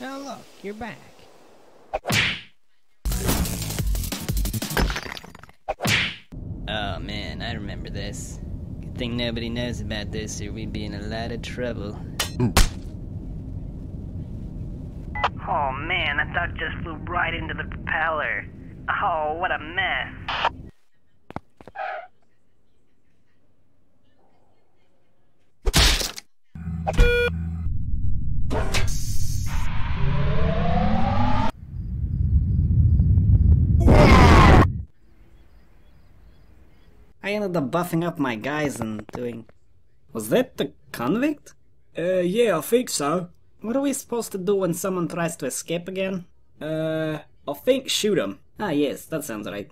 Oh, look, you're back. Oh man, I remember this. Good thing nobody knows about this, or we'd be in a lot of trouble. Oh man, that duck just flew right into the propeller. Oh, what a mess. Ended up buffing up my guys and doing. Was that the convict? Uh, yeah, I think so. What are we supposed to do when someone tries to escape again? Uh, I think shoot him. Ah, yes, that sounds right.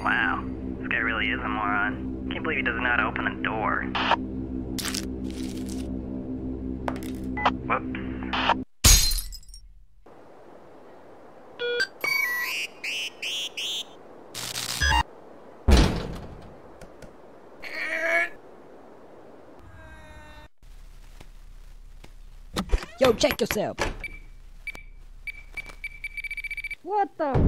Wow, this guy really is a moron. Can't believe he how to open a door. Whoops. Yo, check yourself. What the?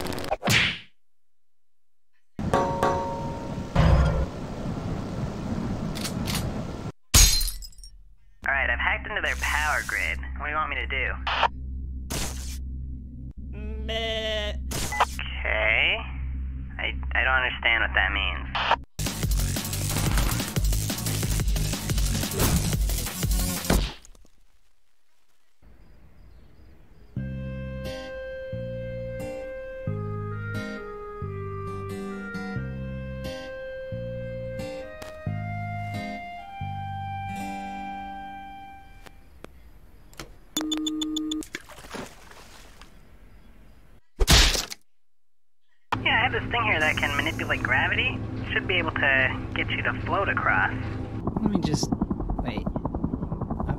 can manipulate gravity. Should be able to get you to float across. Let me just wait. Up,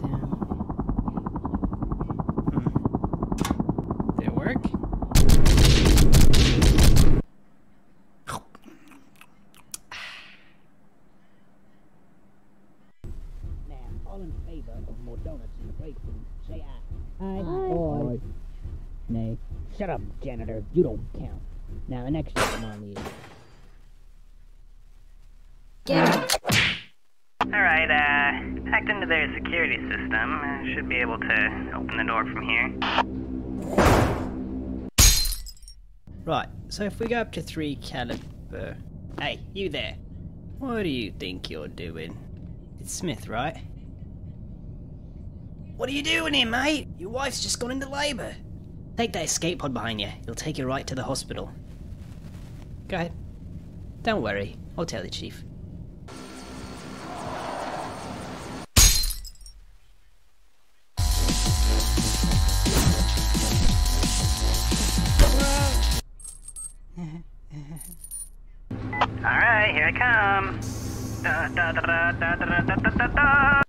down. Hmm. Did it work? Now, all in favor of more donuts in the break room, say aye. Aye. Aye. Nay. Shut up, janitor. You don't count. Now, the next one on the Alright, uh, hacked into their security system. Uh, should be able to open the door from here. Right, so if we go up to 3 caliber. Hey, you there. What do you think you're doing? It's Smith, right? What are you doing here, mate? Your wife's just gone into labour. Take that escape pod behind you. It'll take you right to the hospital. Go ahead. Don't worry. I'll tell the chief. Alright, here I come. Da, da, da,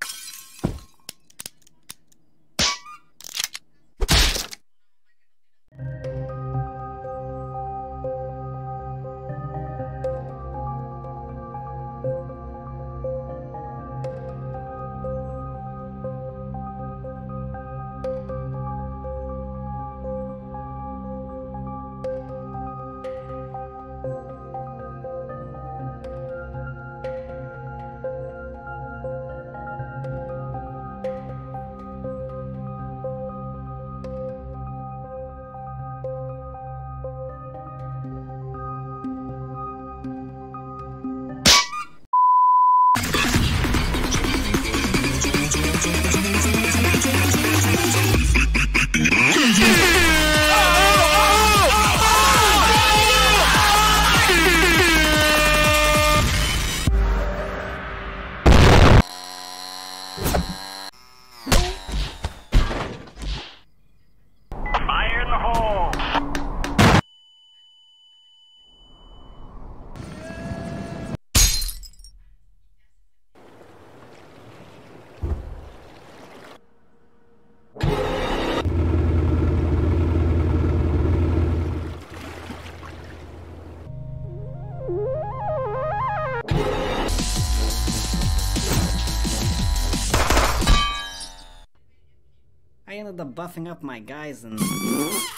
buffing up my guys and.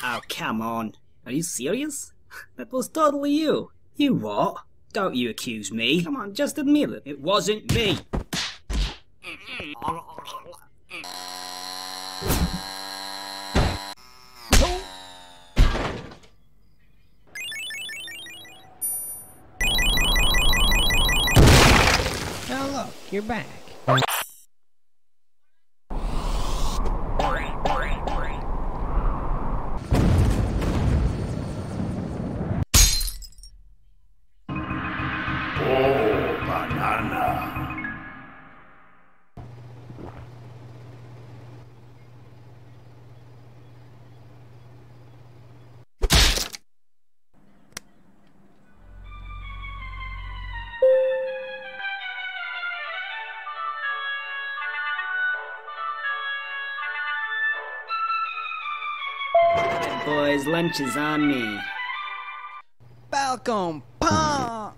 Oh, come on. Are you serious? That was totally you. You what? Don't you accuse me. Come on, just admit it. It wasn't me. Oh, look, you're back. Lunch is on me. Falcon punch!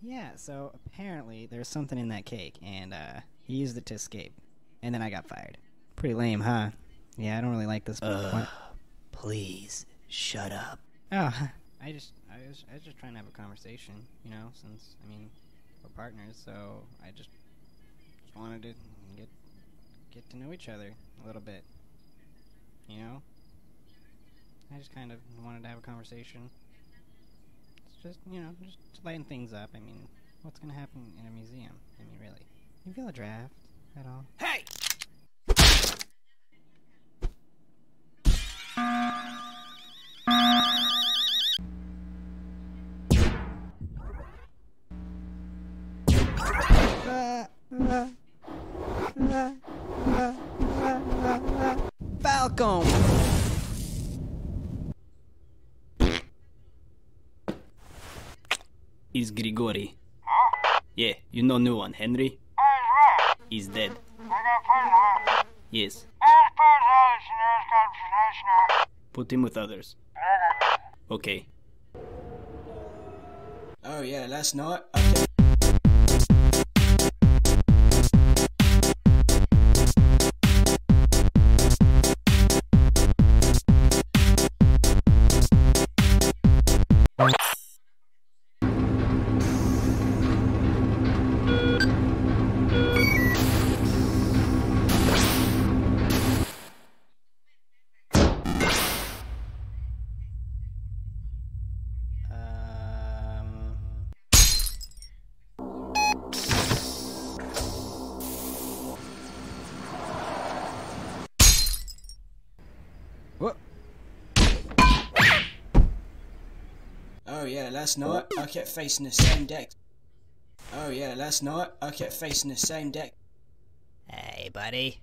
Yeah, so apparently there's something in that cake, and uh, he used it to escape. And then I got fired. Pretty lame, huh? Yeah, I don't really like this. Uh, Please, shut up. oh, I just, I was, I was just trying to have a conversation, you know. Since I mean, we're partners, so I just, just wanted to get, get to know each other a little bit. You know. I just kind of wanted to have a conversation. It's just, you know, just lighten things up. I mean, what's gonna happen in a museum? I mean, really. You feel a draft at all? Hey! Falcon! Is Grigori. Yeah, you know new one, Henry? He's dead. Yes. Put him with others. Okay. Oh yeah, last night. Okay. Yeah, last night I kept facing the same deck. Oh yeah, last night I kept facing the same deck. Hey, buddy.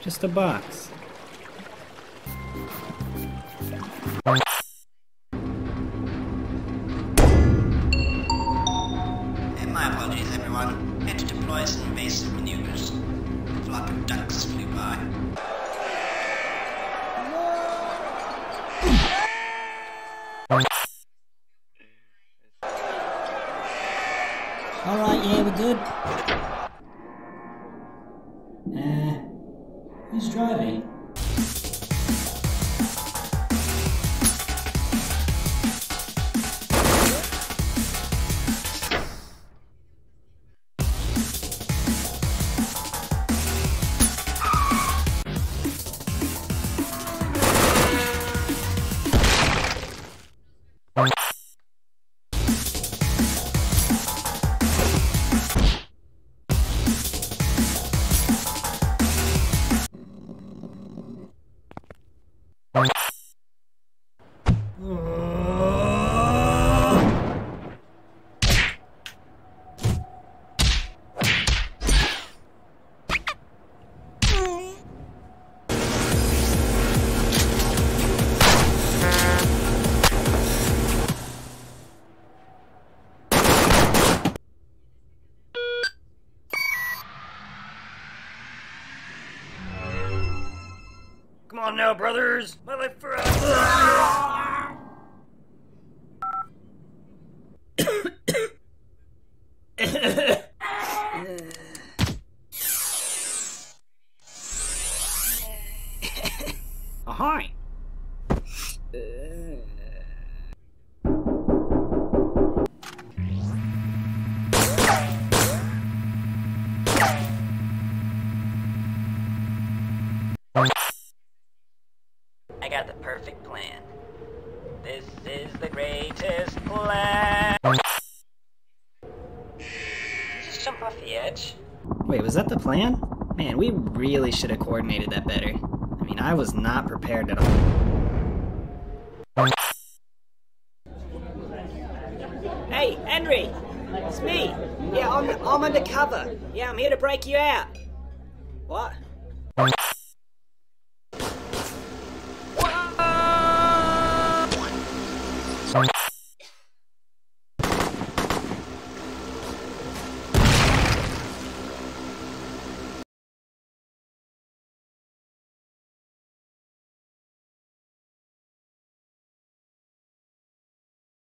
Just a box. And my apologies, everyone. Had to deploy some invasive maneuvers. A flock of ducks flew by. Alright, yeah, we're good. Eh, Who's driving? Come on now, brothers. My life for Ahoy! Plan? Man, we really should have coordinated that better. I mean, I was not prepared at all. Hey, Henry! It's me! Yeah, I'm, I'm undercover. Yeah, I'm here to break you out. What?